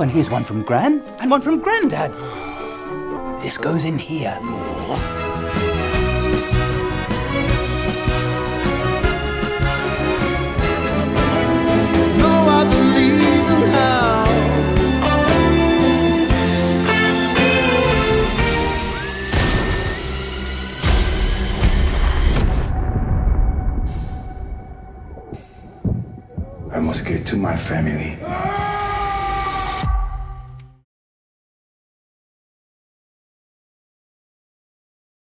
And here's one from Gran and one from Grandad. This goes in here. I must get to my family.